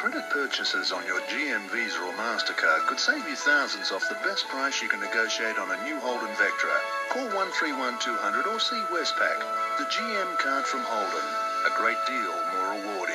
credit purchases on your GM Visa or MasterCard could save you thousands off the best price you can negotiate on a new Holden Vectra. Call 131200 or see Westpac. The GM card from Holden. A great deal more rewarding.